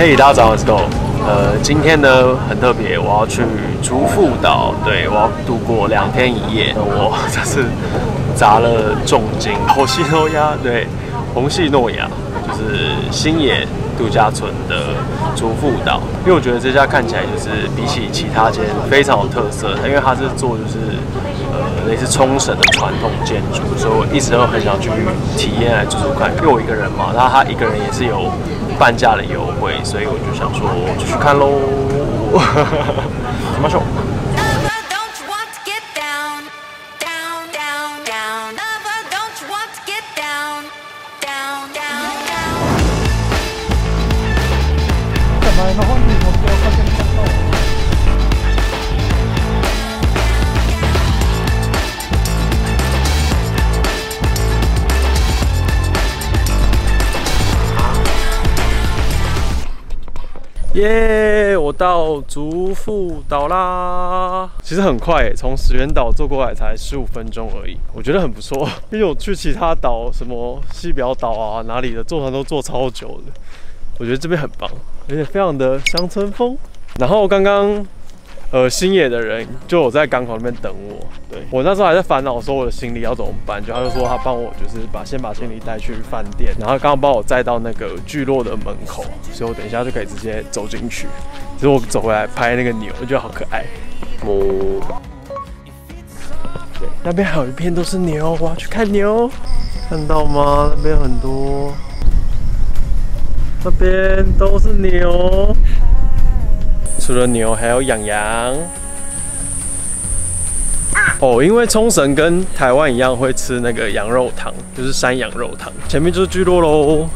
嘿，大家早上好，呃，今天呢很特别，我要去竹富岛，对我要度过两天一夜。我 这是砸了重金，红西诺亚，对，红系诺亚就是新野度假村的竹富岛，因为我觉得这家看起来就是比起其他间非常有特色，因为它是做就是呃类似冲绳的传统建筑，所以我一直都很想去体验来住住看。因为我一个人嘛，然后他一个人也是有半价的优惠，所以我就想说就去看喽。什么秀？Lover, don't you 耶我到竹富岛啦！其实很快，从石原岛坐过来才十五分钟而已，我觉得很不错。因为我去其他岛，什么西表岛啊，哪里的坐船都坐超久的，我觉得这边很棒，而且非常的乡村风。然后刚刚呃新野的人就有在港口那边等我，对我那时候还在烦恼说我的行李要怎么办，就他就说他帮我就是把先把行李带去饭店，然后刚刚帮我载到那个聚落的门口，所以我等一下就可以直接走进去。只是我走回来拍那个牛，我觉得好可爱。哦，对，那边还有一片都是牛，我要去看牛，看到吗？那边很多，那边都是牛。除了牛，还有养羊。哦，因为冲绳跟台湾一样会吃那个羊肉汤，就是山羊肉汤。前面就是聚落喽。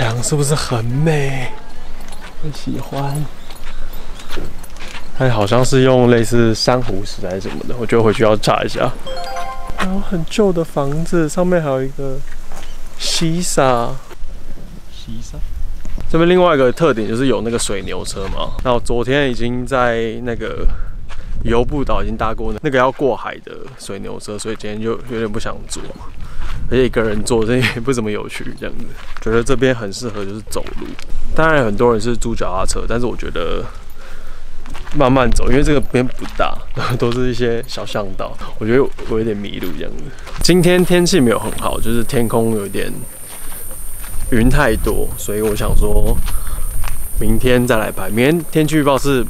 墙是不是很美？很喜欢。它好像是用类似珊瑚石还是什么的，我觉得回去要查一下。然后很旧的房子，上面还有一个西沙。西沙。这边另外一个特点就是有那个水牛车嘛。那我昨天已经在那个游步岛已经搭过那个要过海的水牛车，所以今天就有点不想坐。而且一个人坐，这也不怎么有趣，这样子。觉得这边很适合就是走路，当然很多人是租脚踏车，但是我觉得慢慢走，因为这个边不大，都是一些小巷道，我觉得我有点迷路这样子。今天天气没有很好，就是天空有点云太多，所以我想说明天再来拍。明天天气预报是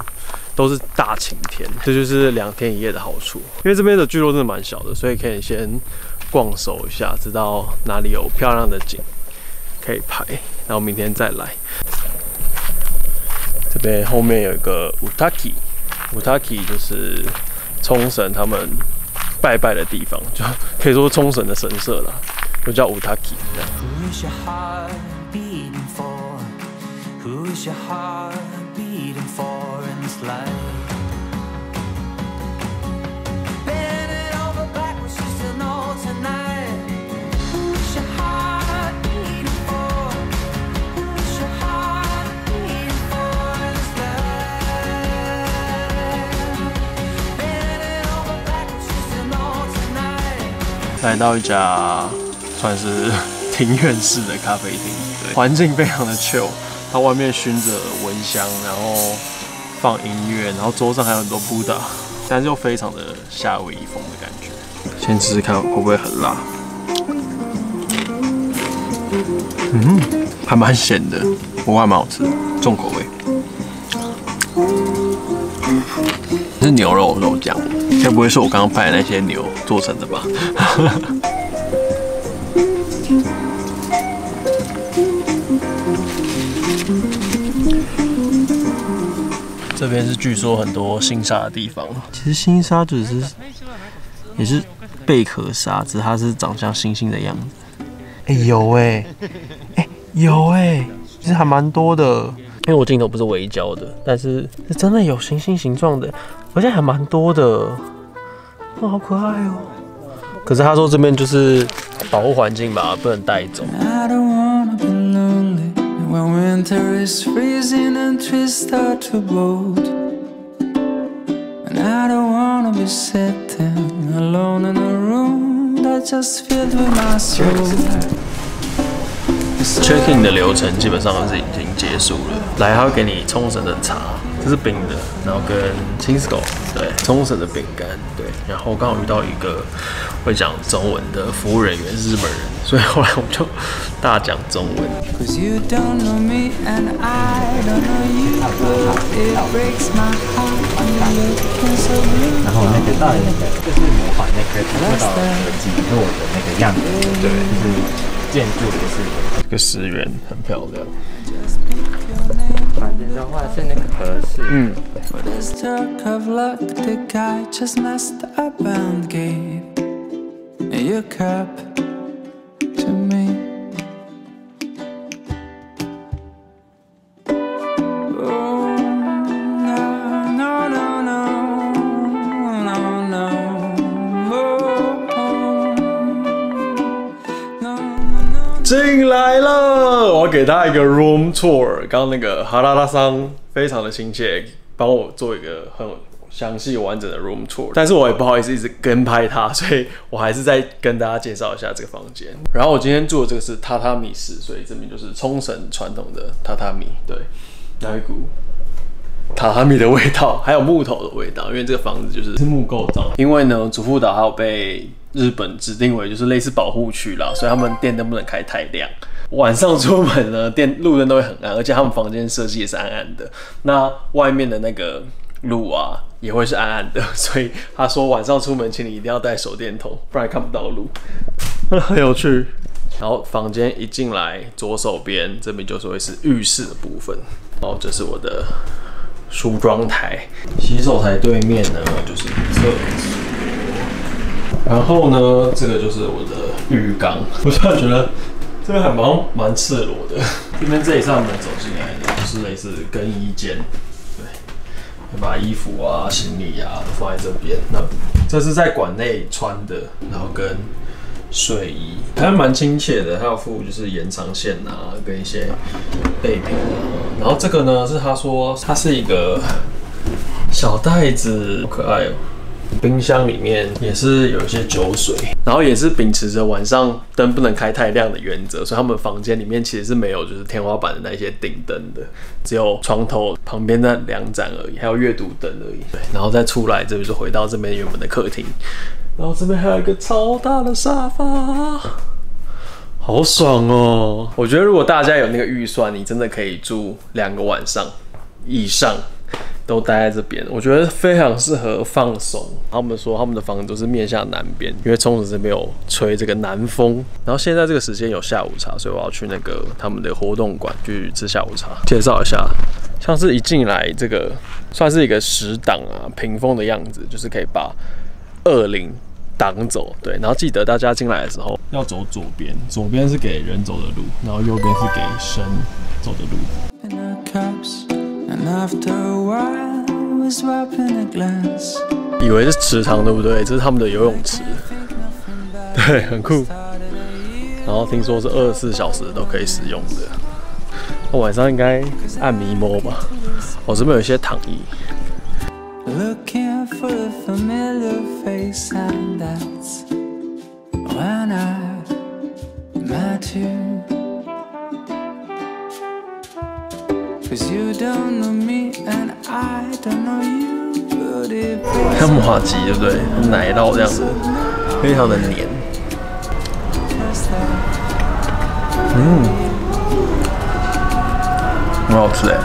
都是大晴天，这就是两天一夜的好处。因为这边的聚落真的蛮小的，所以可以先逛守一下，知道哪里有漂亮的景可以拍，然后明天再来。这边后面有一个 Utaki，Utaki 就是冲绳他们拜拜的地方，就可以说冲绳的神社啦，就叫 Utaki 这样。Who's your heart beating for? Who's your heart beating for in this life? 来到一家算是庭院式的咖啡厅，环境非常的 chill，它外面熏着蚊香，然后放音乐，然后桌上还有很多布达但是又非常的夏威夷风的感觉。先试试看会不会很辣，嗯，还蛮咸的，不过还蛮好吃的，重口味。是牛肉肉酱，该不会是我刚刚拍的那些牛做成的吧？这边是据说很多新沙的地方，其实新沙只是也是贝壳沙，只是它是长像星星的样子。哎、有哎、哎、有哎、其实还蛮多的。因为我镜头不是微焦的，但是是真的有星星形状的，而且还蛮多的。哇，好可爱哦！可是他说这边就是保护环境吧，不能带走。I don't wanna be lonely when winter is freezing and trees start to bolt. And I don't wanna be sitting alone in a room that's just filled with my soul. check in 的流程基本上是已经结束了。来，他会给你冲绳的茶，这是冰的，然后跟 Chinsko 对冲绳的饼干对，然后刚好遇到一个会讲中文的服务人员是日本人，所以后来我们就大讲中文。Cause you don't know me and I don't know you. It breaks my heart when you're looking so blue. 然后那个大人那个就是模仿那个看到的几落的那个样子，对，就是建筑也是。这个石原很漂亮，反正的话是那个合适，嗯， For this stroke of luck, the guy just messed up and gave your cup 来了，我要给大家一个 room tour。刚刚那个哈拉拉桑非常的亲切，帮我做一个很详细完整的 room tour。但是我也不好意思一直跟拍他，所以我还是再跟大家介绍一下这个房间。然后我今天住的这个是榻榻米室，所以这边就是冲绳传统的榻榻米，对，那一股榻榻米的味道，还有木头的味道，因为这个房子就是是木构造。因为呢，主妇岛还有被日本指定为就是类似保护区啦，所以他们电灯不能开太亮。晚上出门呢，电路灯都会很暗，而且他们房间设计也是暗暗的。那外面的那个路啊，也会是暗暗的，所以他说晚上出门，请你一定要带手电筒，不然看不到路。很有趣。然后房间一进来，左手边这边就是会是浴室的部分，然后这是我的梳妆台，洗手台对面呢就是厕，然后呢这个就是我的浴缸。我突然觉得这边还蛮蛮赤裸的，这边这一扇门走进来的就是类似更衣间，对，会把衣服啊、行李啊都放在这边。那这是在馆内穿的，然后跟睡衣，还蛮亲切的，还有附就是延长线啊，跟一些备品啊。然后这个呢是他说它是一个小袋子，好可爱哦。冰箱里面也是有一些酒水，然后也是秉持着晚上灯不能开太亮的原则，所以他们房间里面其实是没有就是天花板的那些顶灯的，只有床头旁边那两盏而已，还有阅读灯而已。对，然后再出来，这就是回到这边原本的客厅，然后这边还有一个超大的沙发。好爽哦！我觉得如果大家有那个预算，你真的可以住两个晚上以上，都待在这边，我觉得非常适合放松。他们说他们的房子都是面向南边，因为冲绳这边有吹这个南风。然后现在这个时间有下午茶，所以我要去那个他们的活动馆去吃下午茶。介绍一下，像是一进来这个算是一个石档啊屏风的样子，就是可以把恶灵挡走。对，然后记得大家进来的时候要走左边，左边是给人走的路，然后右边是给神走的路。以为是池塘，对不对？这是他们的游泳池，对，很酷。然后听说是二十四小时都可以使用的。那晚上应该按迷摸吧。我、这边有一些躺椅，像麻 吉，对不对？奶酪这样子，非常的黏。嗯，很好吃哎，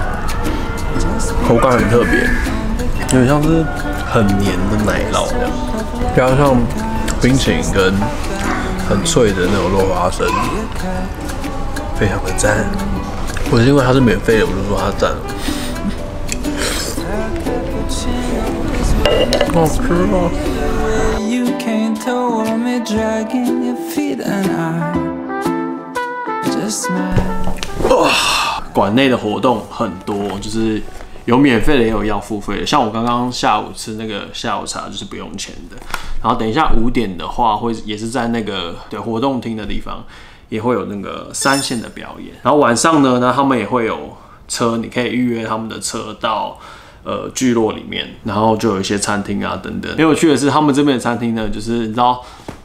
口感很特别，有点像是很黏的奶酪这样，加上冰淇淋跟很脆的那种肉花生，非常的赞。不是因为它是免费的，我就说它赞。好吃哦。you came toward me, dragging your feet, and I just smiled. 馆内的活动很多，就是有免费的，也有要付费的。像我刚刚下午吃那个下午茶，就是不用钱的。然后等一下五点的话，会也是在那个对活动厅的地方，也会有那个三线的表演。然后晚上呢，那他们也会有车，你可以预约他们的车到。呃，聚落里面，然后就有一些餐厅啊等等。很有趣的是，他们这边的餐厅呢，就是你知道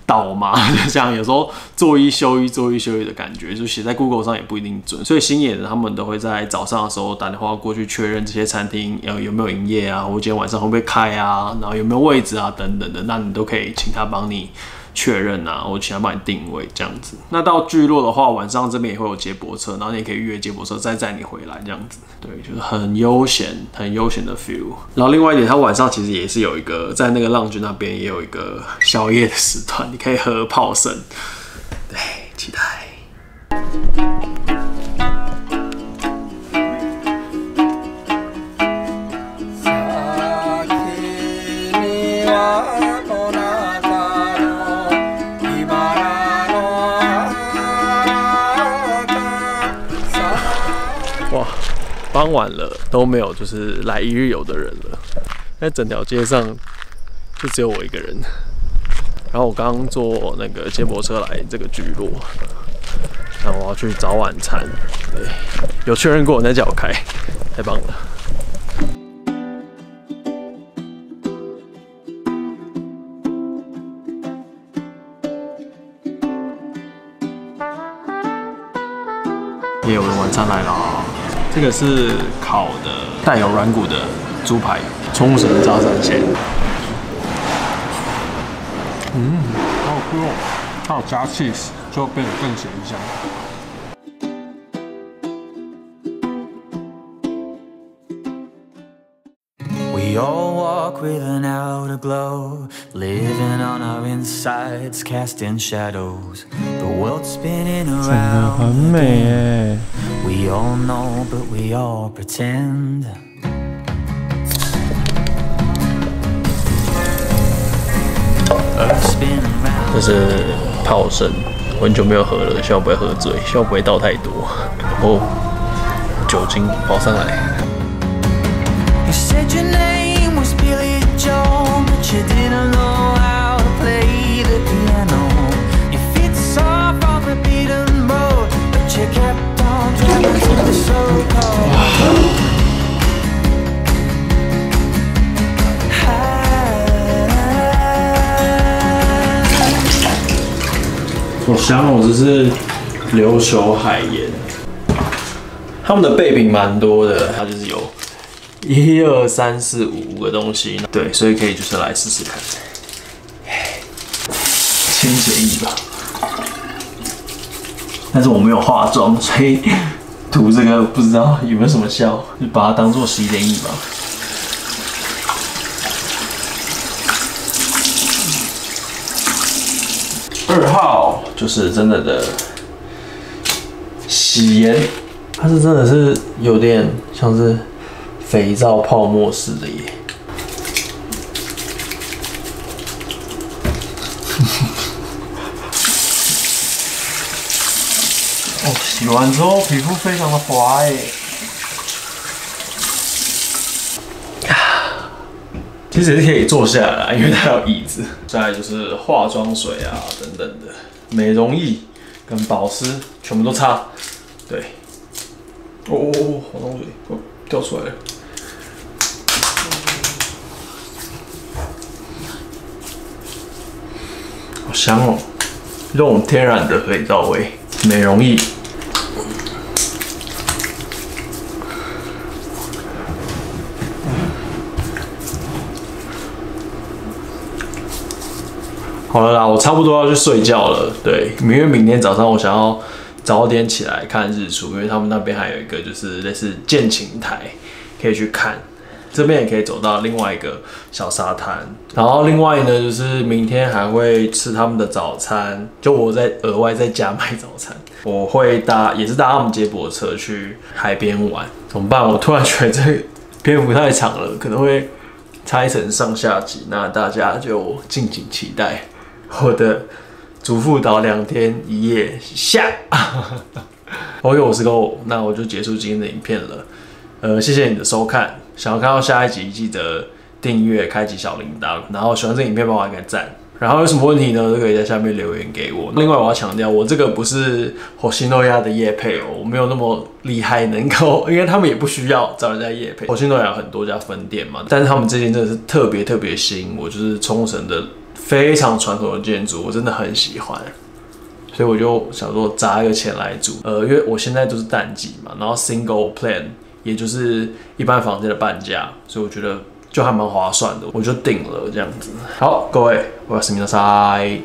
倒嘛，就像有时候做一休一，做一休一的感觉，就写在 Google 上也不一定准。所以新野的他们都会在早上的时候打电话过去确认这些餐厅有有没有营业啊，或今天晚上会不会开啊，然后有没有位置啊等等的，那你都可以请他帮你。确认啊，我请他帮你定位这样子。那到聚落的话，晚上这边也会有接驳车，然后你也可以预约接驳车再载你回来这样子。对，就是很悠闲、很悠闲的 feel。然后另外一点，他晚上其实也是有一个在那个浪君那边也有一个宵夜的时段，你可以喝泡神。对，期待。晚了都没有就是来一日游的人了，在整条街上就只有我一个人。然后我刚刚坐那个接驳车来这个聚落，然后我要去找晚餐。对，有确认过我在叫我开，太棒了。这个是烤的带有软骨的猪排，冲绳炸三鲜。嗯，好好吃哦，它有加 cheese，就变得更咸香。We all walk with an outer glow, living on our insides, casting shadows. The world's spinning around. 美哎，we all know but we all pretend. 这是炮声很久没有喝了希望不会喝醉希望不会倒太多。然后酒精跑上来。香哦，这是琉球海盐，他们的备品蛮多的，它就是有一二三四五五个东西，对，所以可以就是来试试看，轻协议吧。但是我没有化妆，所以涂这个不知道有没有什么效，就把它当做洗脸液吧。二号就是真的的洗盐，它是真的是有点像是肥皂泡沫似的耶。哦，洗完之后皮肤非常的滑哎。其实是可以坐下来，因为它有椅子。再来就是化妆水啊等等的，美容液跟保湿全部都擦。对，哦哦哦，好东西哦掉出来了。好香哦，这种天然的肥皂味，美容液。好了啦，我差不多要去睡觉了。对，因为明天早上我想要早点起来看日出，因为他们那边还有一个就是类似建琴台，可以去看。这边也可以走到另外一个小沙滩。然后另外呢，就是明天还会吃他们的早餐，就我在额外再加买早餐。我会搭也是搭他们接驳车去海边玩，怎么办？我突然觉得这篇幅太长了，可能会拆成上下集，那大家就敬请期待我的祖父岛两天一夜下。OK，我是 Go，那我就结束今天的影片了。呃，谢谢你的收看，想要看到下一集，记得订阅、开启小铃铛，然后喜欢这影片帮我按个赞。然后有什么问题呢，都可以在下面留言给我。另外，我要强调，我这个不是火星诺亚的夜配哦，我没有那么厉害，能够，因为他们也不需要找人家夜配。火星诺亚有很多家分店嘛，但是他们这间真的是特别特别吸引我，就是冲绳的非常传统的建筑，我真的很喜欢。所以我就想说砸一个钱来住，呃，因为我现在就是淡季嘛，然后 single plan 也就是一般房间的半价，所以我觉得就还蛮划算的，我就定了这样子。好，各位，我是明的塞。